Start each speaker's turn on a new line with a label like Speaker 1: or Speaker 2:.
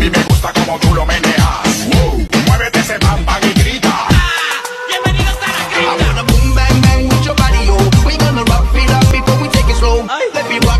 Speaker 1: mí me gusta como tú lo meneas. Woo. Muévete ese bam bam y grita.
Speaker 2: Bienvenidos a la
Speaker 3: I
Speaker 2: cripta.
Speaker 3: wanna boom bang bang with your body, yo. We gonna rock it up before we take it slow. Let me rock